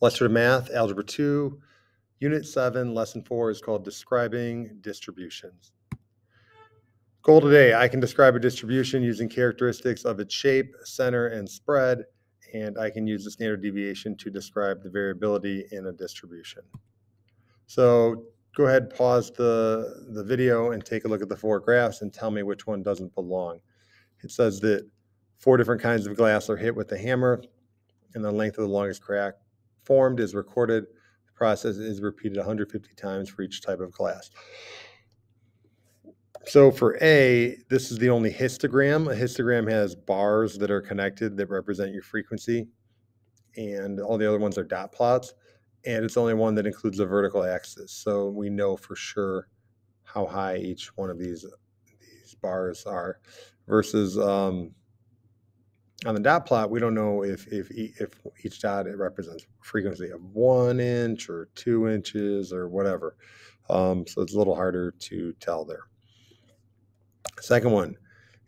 Illustrative Math, Algebra 2, Unit 7, Lesson 4 is called Describing Distributions. Goal today, I can describe a distribution using characteristics of its shape, center, and spread, and I can use the standard deviation to describe the variability in a distribution. So go ahead, pause the, the video and take a look at the four graphs and tell me which one doesn't belong. It says that four different kinds of glass are hit with a hammer and the length of the longest crack formed is recorded. The process is repeated 150 times for each type of glass. So for A, this is the only histogram. A histogram has bars that are connected that represent your frequency, and all the other ones are dot plots. And it's the only one that includes a vertical axis. So we know for sure how high each one of these these bars are. Versus um, on the dot plot, we don't know if if if each dot it represents frequency of one inch or two inches or whatever. Um, so it's a little harder to tell there. Second one,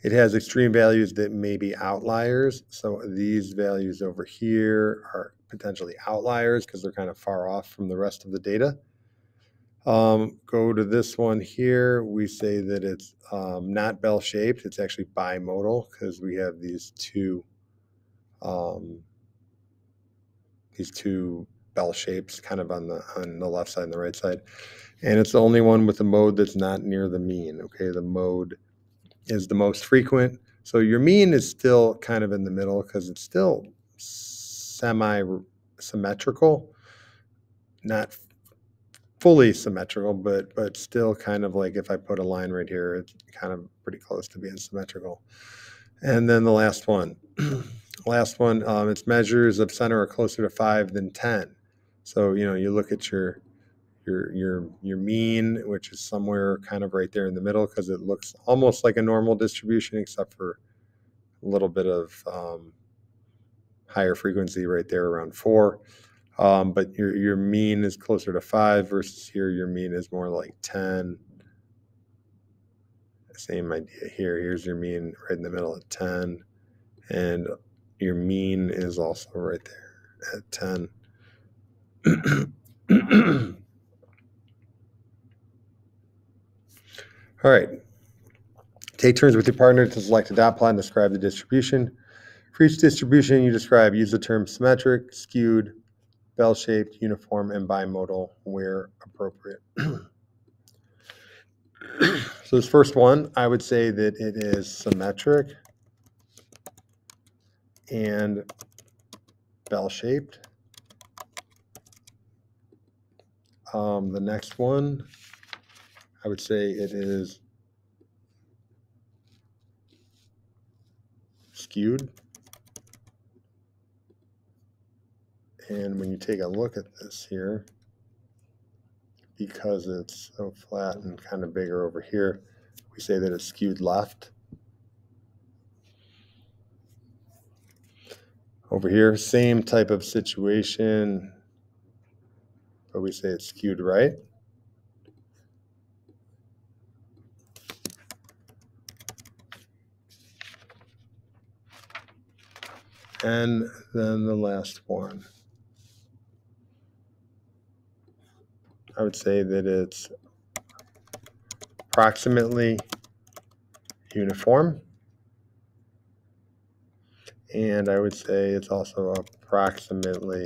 it has extreme values that may be outliers. So these values over here are potentially outliers because they're kind of far off from the rest of the data. Um, go to this one here. We say that it's um, not bell shaped. It's actually bimodal because we have these two um, these two bell shapes kind of on the on the left side and the right side. And it's the only one with the mode that's not near the mean. Okay, the mode is the most frequent. So your mean is still kind of in the middle because it's still semi symmetrical, not fully symmetrical, but but still kind of like if I put a line right here, it's kind of pretty close to being symmetrical. And then the last one, last one, um, its measures of center are closer to five than ten. So you know you look at your your your your mean, which is somewhere kind of right there in the middle, because it looks almost like a normal distribution, except for a little bit of um, higher frequency right there around four. Um, but your your mean is closer to five versus here your mean is more like ten. Same idea here. Here's your mean right in the middle at ten, and your mean is also right there at ten. All right. Take turns with your partner to select a dot plot and describe the distribution. For each distribution you describe, use the term symmetric, skewed, bell-shaped, uniform, and bimodal where appropriate. so this first one, I would say that it is symmetric and bell-shaped. Um, the next one, I would say it is skewed. And when you take a look at this here, because it's so flat and kind of bigger over here, we say that it's skewed left. Over here, same type of situation, but we say it's skewed right. And then the last one. I would say that it's approximately uniform. And I would say it's also approximately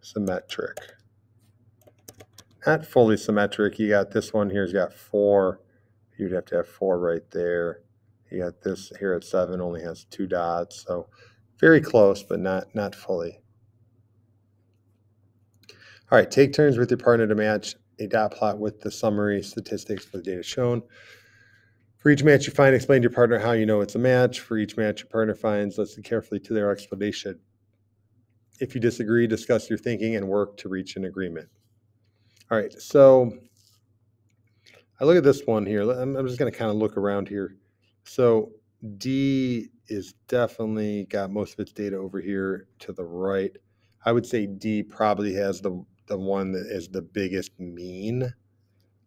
symmetric. Not fully symmetric. You got this one here's got four. You'd have to have four right there. You got this here at seven, only has two dots. So very close, but not, not fully. All right, take turns with your partner to match a dot plot with the summary statistics for the data shown. For each match you find, explain to your partner how you know it's a match. For each match your partner finds, listen carefully to their explanation. If you disagree, discuss your thinking and work to reach an agreement. All right, so I look at this one here. I'm, I'm just going to kind of look around here. So D is definitely got most of its data over here to the right. I would say D probably has the, the one that is the biggest mean.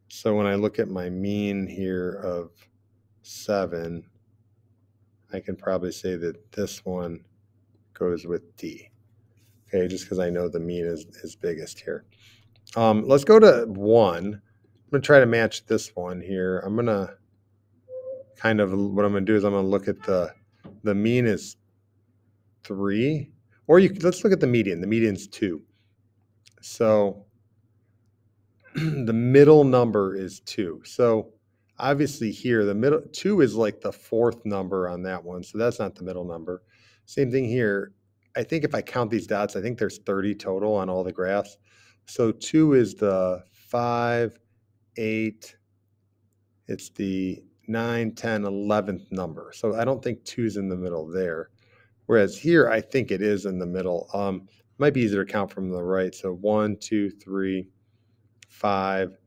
So when I look at my mean here of seven, I can probably say that this one goes with D. Okay, just because I know the mean is, is biggest here. Um, let's go to one. I'm gonna try to match this one here. I'm gonna kind of what I'm gonna do is I'm gonna look at the the mean is three, or you let's look at the median. The median's two. So the middle number is two. So obviously here the middle two is like the fourth number on that one. So that's not the middle number. Same thing here. I think if I count these dots, I think there's 30 total on all the graphs. So two is the five, eight, it's the 9, 10, 11th number. So I don't think two is in the middle there. Whereas here, I think it is in the middle. Um, might be easier to count from the right. So one, two, three, five,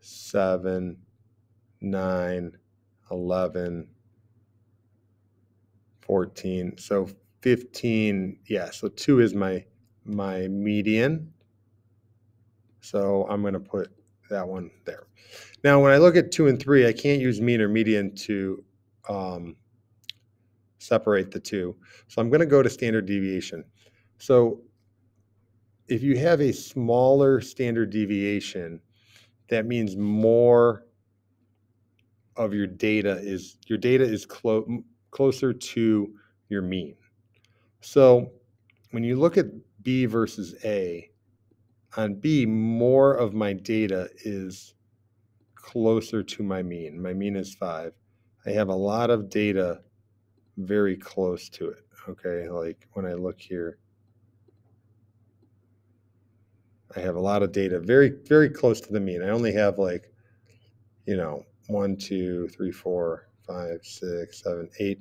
seven, nine, 11, 14. So 15, yeah, so two is my my median. So I'm going to put that one there. Now, when I look at two and three, I can't use mean or median to um, separate the two. So I'm going to go to standard deviation. So if you have a smaller standard deviation, that means more of your data is your data is clo- closer to your mean. So when you look at B versus A, on B, more of my data is closer to my mean. My mean is five. I have a lot of data very close to it. Okay, like when I look here, I have a lot of data very, very close to the mean. I only have like, you know, one, two, three, four, five, six, seven, eight,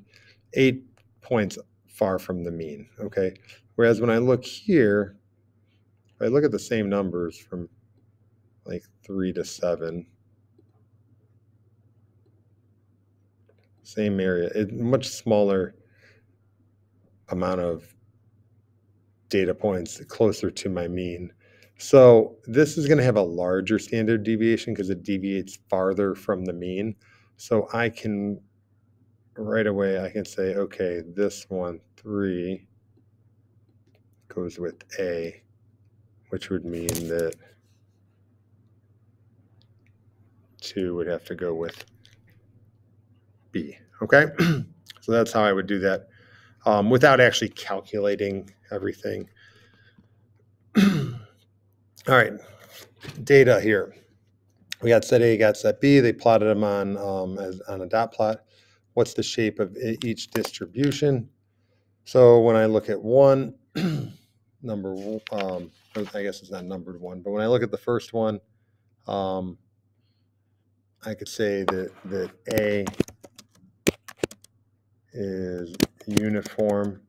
eight points far from the mean. Okay. Whereas when I look here, if I look at the same numbers from like three to seven, same area, it much smaller amount of data points closer to my mean. So this is going to have a larger standard deviation because it deviates farther from the mean. So I can right away, I can say, okay, this one, three, goes with A, which would mean that two would have to go with B. Okay, so that's how I would do that um, without actually calculating everything. All right, data here. We got set A, got set B. They plotted them on um, as on a dot plot. What's the shape of each distribution? So when I look at one, number, um, I guess it's not numbered one, but when I look at the first one, um, I could say that that A is uniform.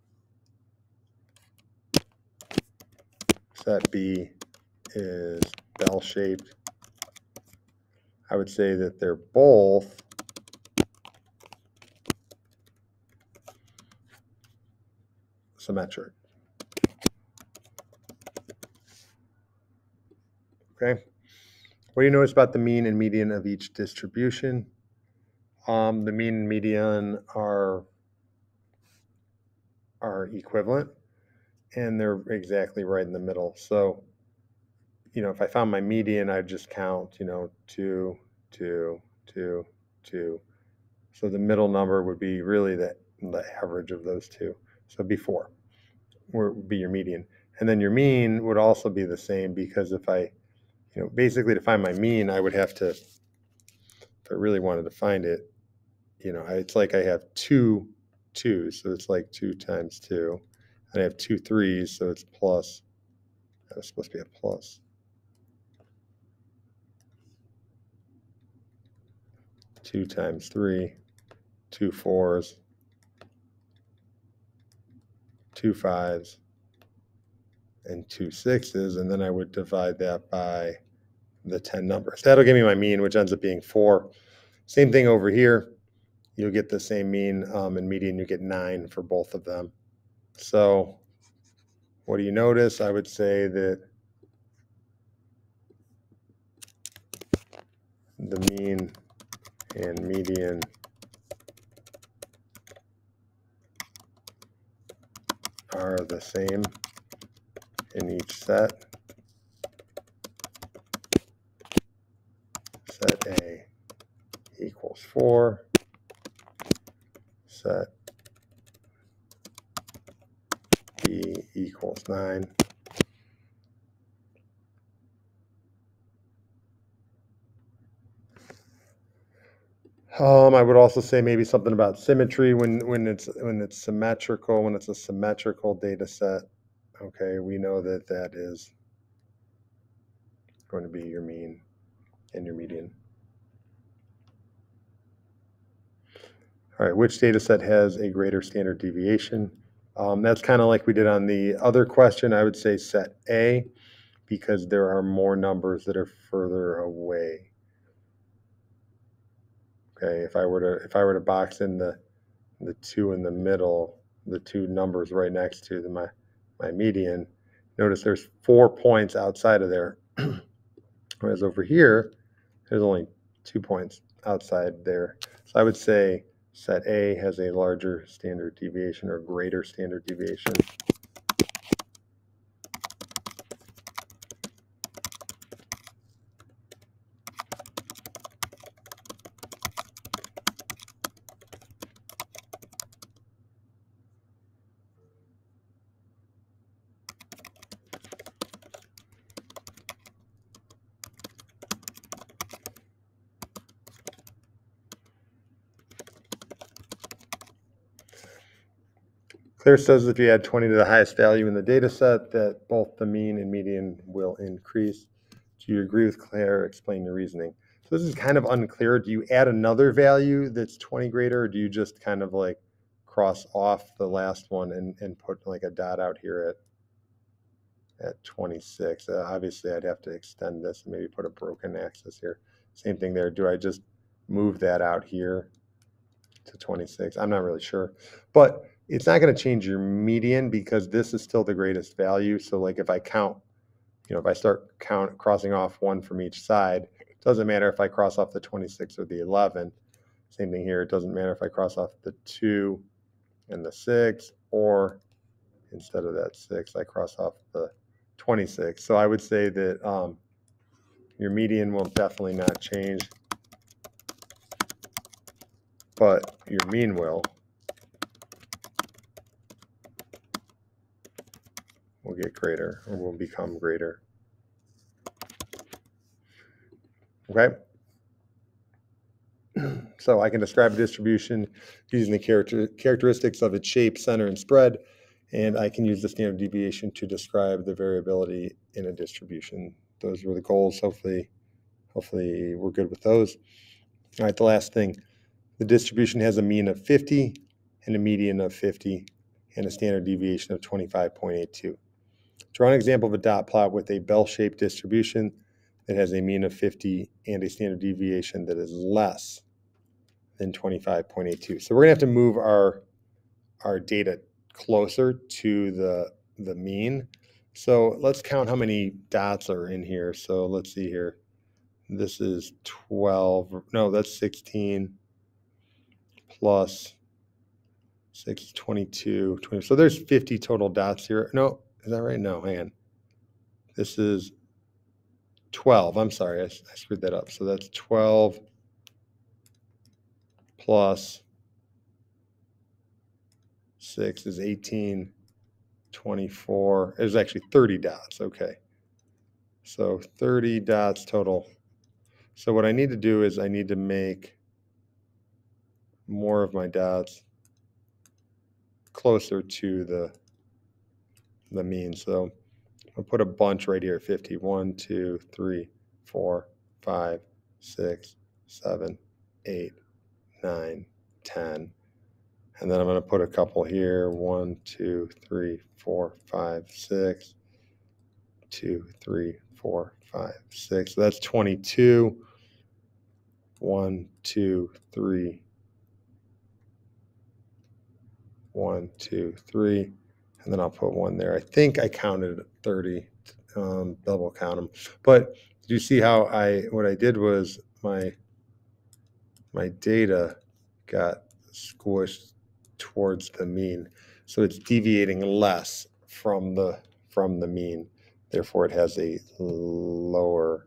Set B is bell shaped. I would say that they're both symmetric. Okay. What do you notice about the mean and median of each distribution? Um, the mean and median are are equivalent and they're exactly right in the middle. So, you know, if I found my median, I'd just count, you know, two, two, two, two. So the middle number would be really the, the average of those two. So it'd be four, would be your median. And then your mean would also be the same because if I, you know, basically to find my mean, I would have to, if I really wanted to find it, you know, it's like I have two twos, so it's like two times two. And I have two threes, so it's plus, that was supposed to be a plus. Two times three, two fours, two fives, and two sixes, and then I would divide that by the 10 numbers. That'll give me my mean, which ends up being four. Same thing over here. You'll get the same mean um, and median. You get nine for both of them. So, what do you notice? I would say that the mean and median are the same. in each set. Set A equals 4. Set B equals 9. Um, I would also say maybe something about symmetry when when it's when it's symmetrical, when it's a symmetrical data set. Okay, we know that that is going to be your mean and your median. All right, which data set has a greater standard deviation? Um, that's kind of like we did on the other question. I would say set A because there are more numbers that are further away. Okay, if I were to if I were to box in the the two in the middle, the two numbers right next to the, my my median, notice there's four points outside of there. Whereas over here, there's only two points outside there. So I would say set A has a larger standard deviation or greater standard deviation. Claire says if you add 20 to the highest value in the data set, that both the mean and median will increase. Do you agree with Claire? Explain your reasoning. So this is kind of unclear. Do you add another value that's 20 greater, or do you just kind of like cross off the last one and, and put like a dot out here at at 26? Uh, obviously, I'd have to extend this and maybe put a broken axis here. Same thing there. Do I just move that out here to 26? I'm not really sure. But it's not going to change your median because this is still the greatest value. So like if I count, you know, if I start count crossing off one from each side, it doesn't matter if I cross off the 26 or the 11. Same thing here. It doesn't matter if I cross off the two and the six, or instead of that six, I cross off the 26. So I would say that um, your median will definitely not change, but your mean will. will get greater or will become greater. Okay? so I can describe a distribution using the character, characteristics of its shape, center, and spread, and I can use the standard deviation to describe the variability in a distribution. Those were the goals. Hopefully, hopefully we're good with those. All right, the last thing. The distribution has a mean of 50 and a median of 50 and a standard deviation of 25.82. Draw an example of a dot plot with a bell-shaped distribution that has a mean of 50 and a standard deviation that is less than 25.82. So we're going to have to move our, our data closer to the, the mean. So let's count how many dots are in here. So let's see here. This is 12. No, that's 16 plus 6, 22, 20. So there's 50 total dots here. No, is that right? No, hang on. This is 12. I'm sorry, I, I screwed that up. So that's 12 plus 6 is 18, 24. There's actually 30 dots. Okay. So 30 dots total. So what I need to do is I need to make more of my dots closer to the the mean. So I'll put a bunch right here 50. 1, 2, 3, 4, 5, 6, 7, 8, 9, 10. And then I'm going to put a couple here 1, 2, 3, 4, 5, 6, 2, 3, 4, 5, 6. So that's 22. 1, 2, 3, 1, 2, 3 and then I'll put one there. I think I counted 30, um, double count them. But you see how I, what I did was my, my data got squished towards the mean. So it's deviating less from the, from the mean. Therefore, it has a lower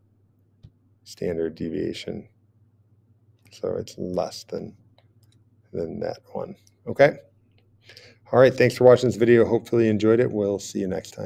standard deviation. So it's less than, than that one. Okay. All right. Thanks for watching this video. Hopefully you enjoyed it. We'll see you next time.